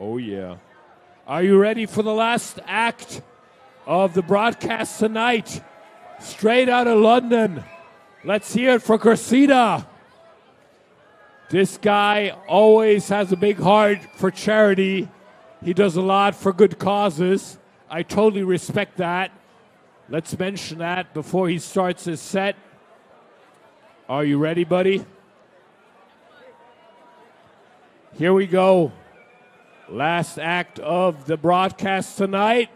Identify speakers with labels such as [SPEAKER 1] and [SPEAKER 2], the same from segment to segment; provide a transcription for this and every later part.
[SPEAKER 1] Oh, yeah. Are you ready for the last act of the broadcast tonight? Straight out of London. Let's hear it for Cressida. This guy always has a big heart for charity. He does a lot for good causes. I totally respect that. Let's mention that before he starts his set. Are you ready, buddy? Here we go. Last act of the broadcast tonight.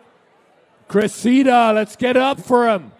[SPEAKER 1] Cressida, let's get up for him.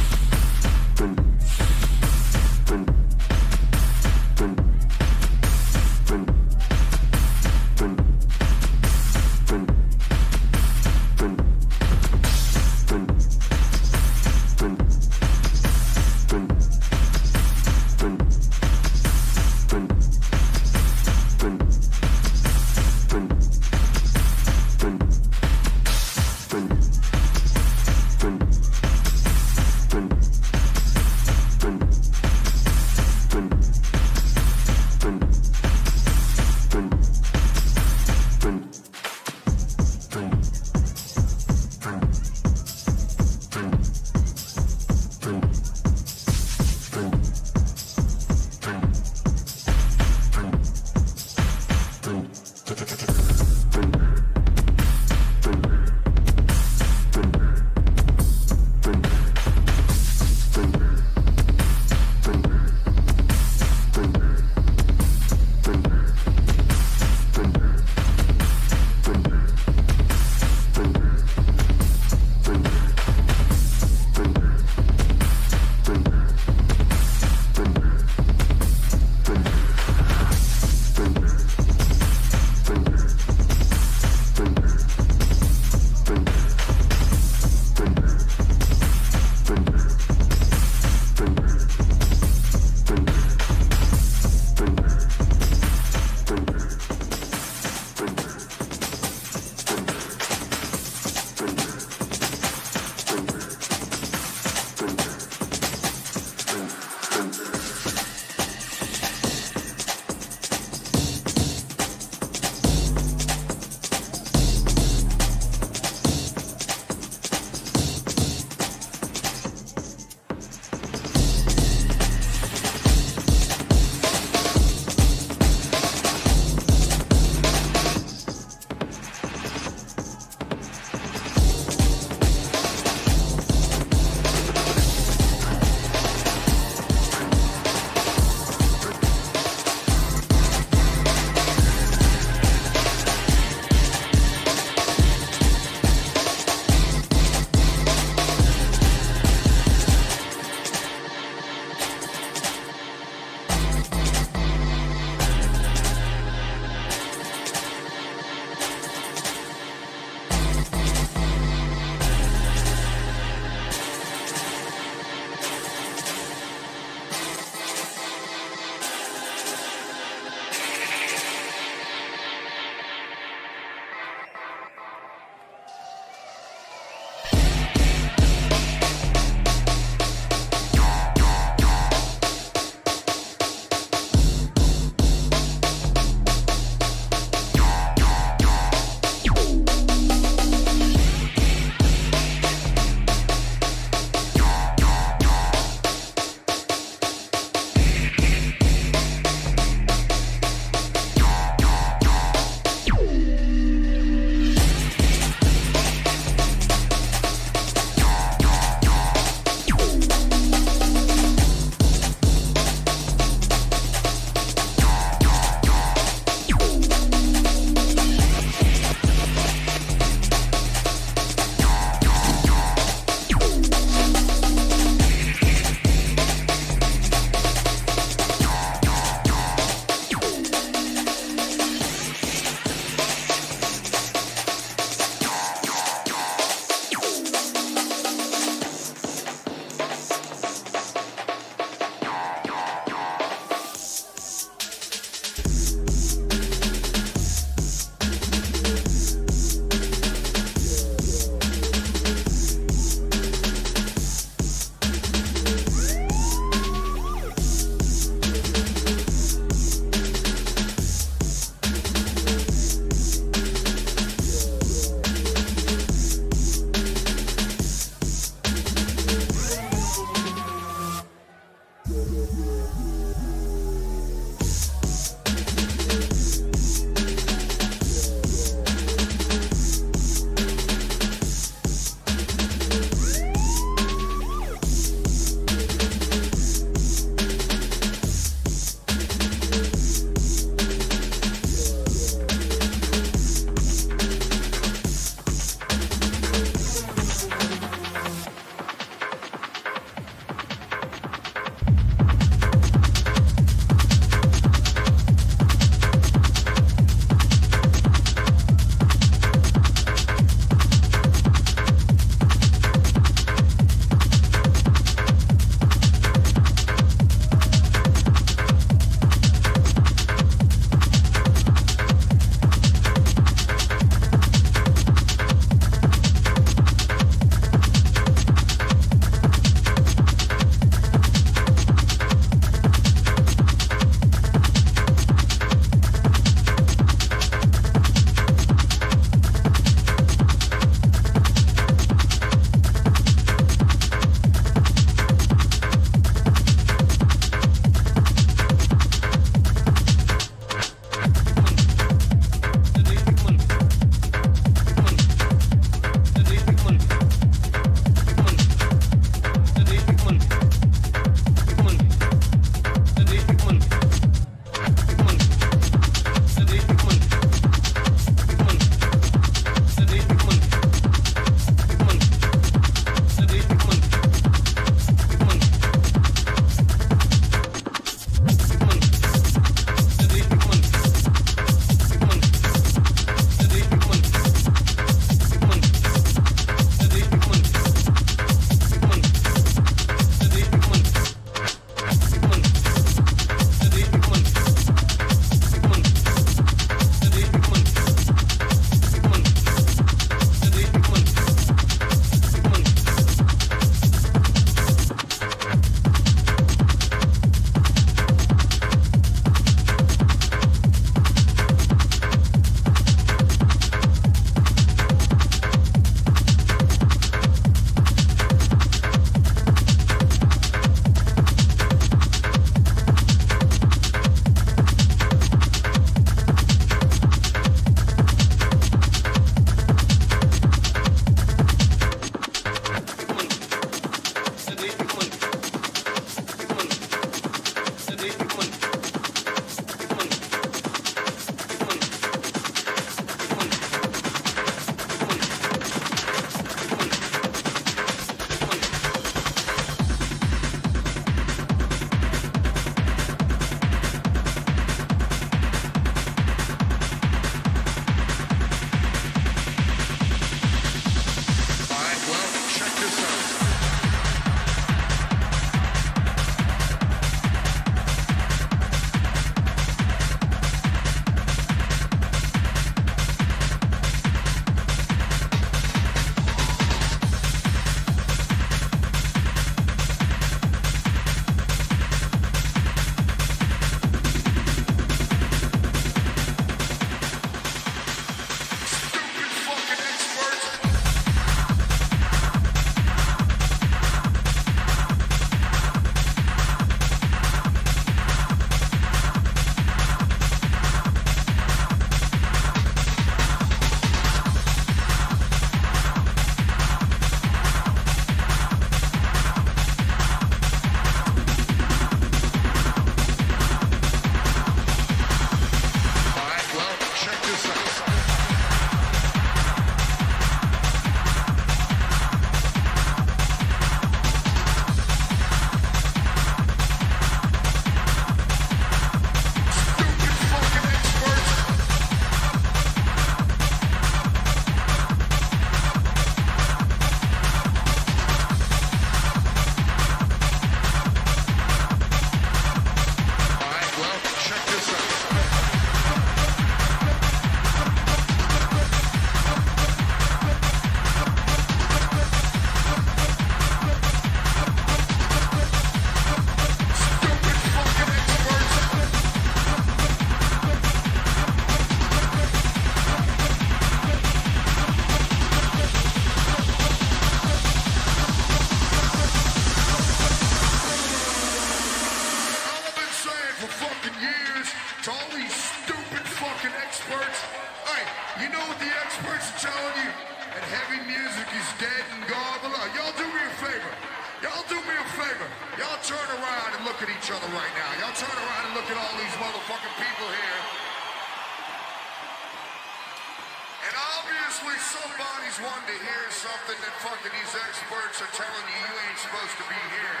[SPEAKER 2] Obviously somebody's wanting to hear something that fucking these experts are telling you you ain't supposed to be here.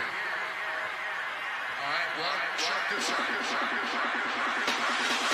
[SPEAKER 2] All right, well, Check this out.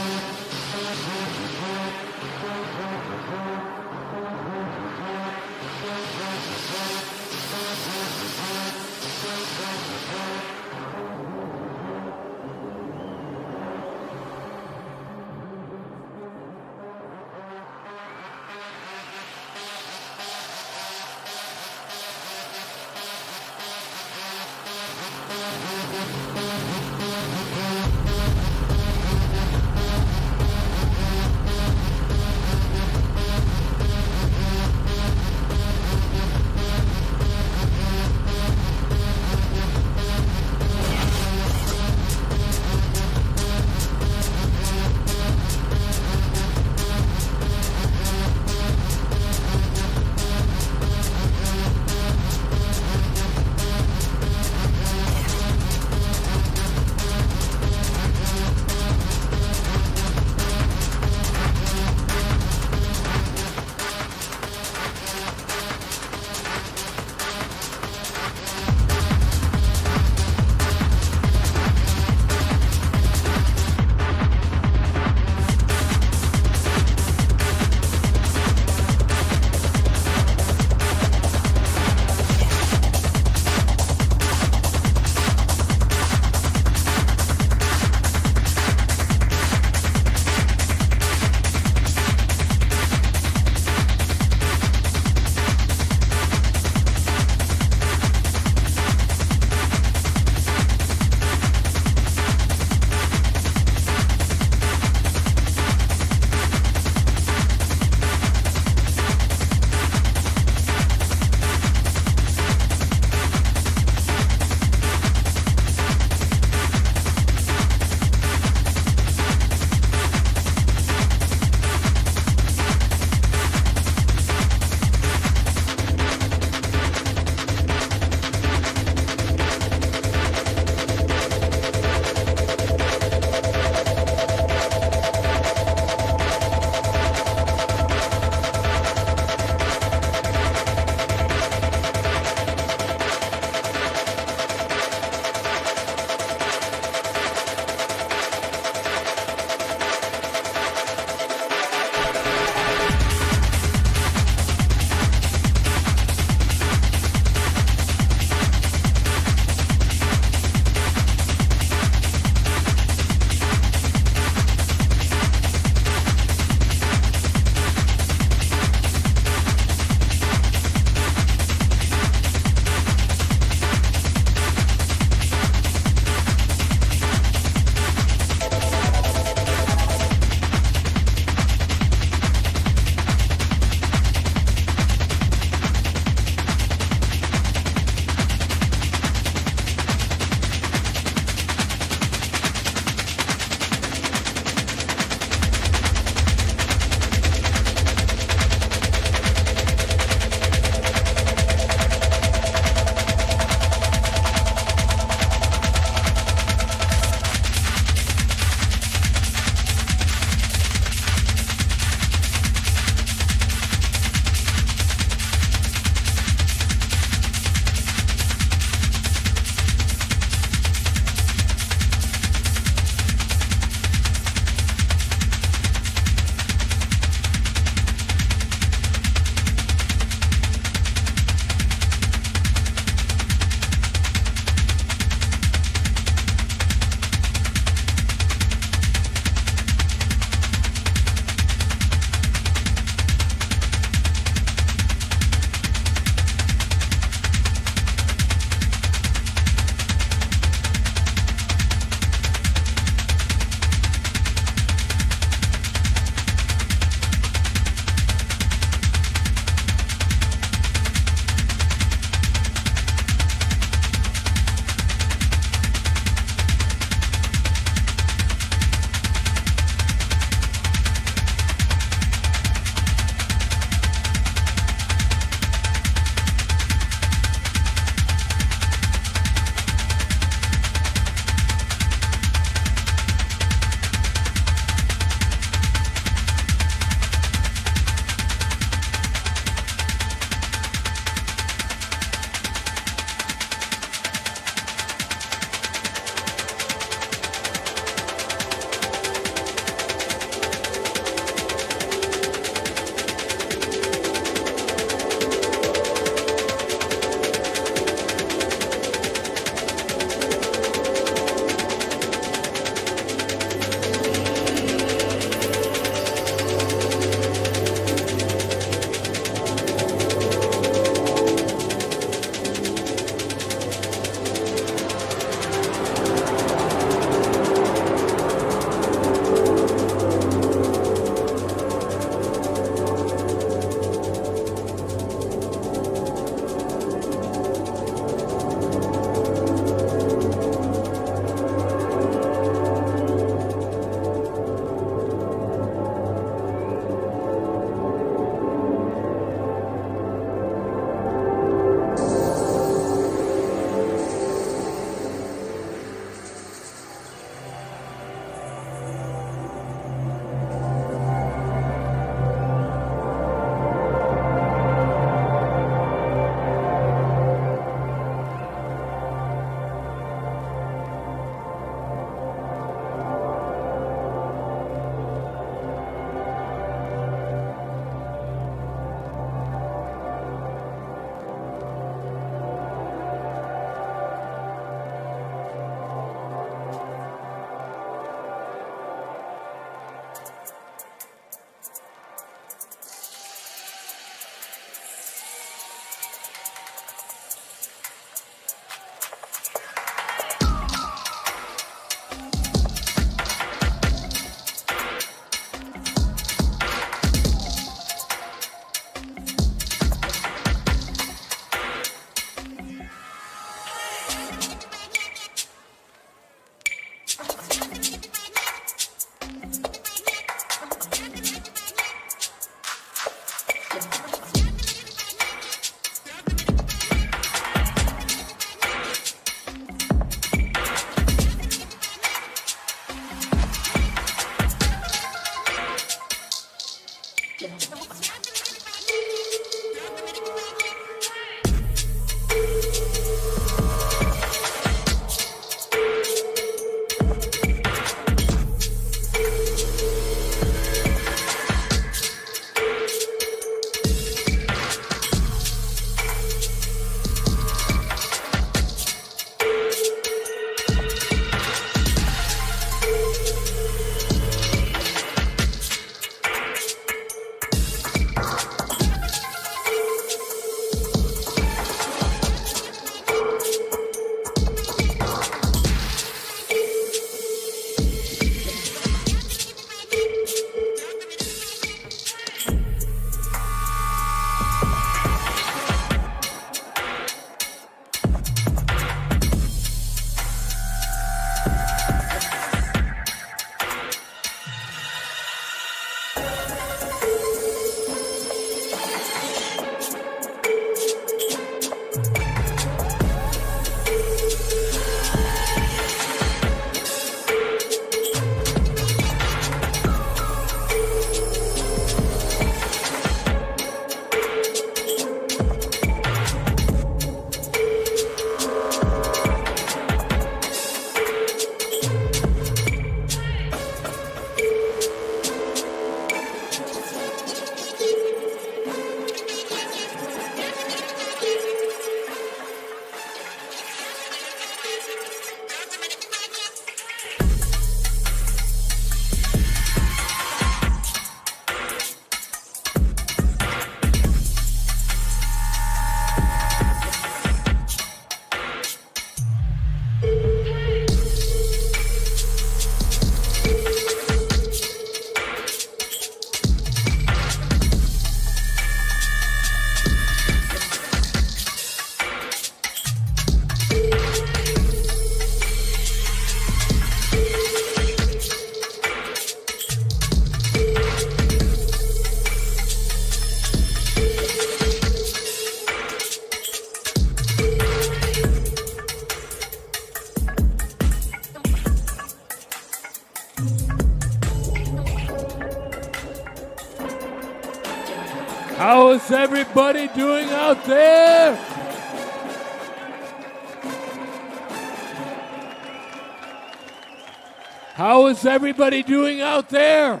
[SPEAKER 1] How is everybody doing out there?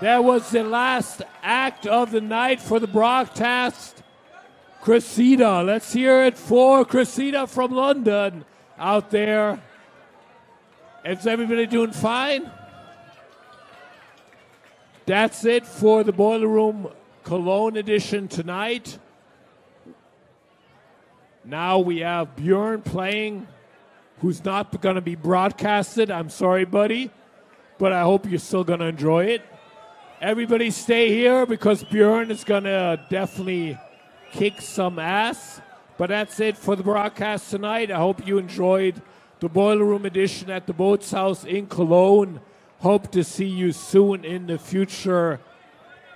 [SPEAKER 1] That was the last act of the night for the broadcast. Cressida, let's hear it for Cressida from London out there. Is everybody doing fine? That's it for the Boiler Room Cologne edition tonight. Now we have Bjorn playing, who's not going to be broadcasted. I'm sorry, buddy, but I hope you're still going to enjoy it. Everybody stay here because Bjorn is going to definitely kick some ass. But that's it for the broadcast tonight. I hope you enjoyed the Boiler Room edition at the Bootshaus in Cologne. Hope to see you soon in the future.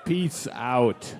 [SPEAKER 1] Peace out.